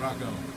Rock on.